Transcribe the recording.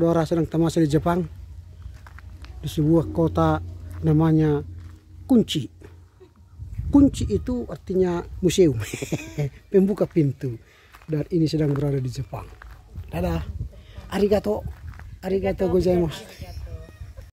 saudara sedang termasuk di Jepang di sebuah kota namanya Kunci. Kunci itu artinya museum, pembuka pintu. Dan ini sedang berada di Jepang. Dadah. Arigato. Arigato gozaimasu.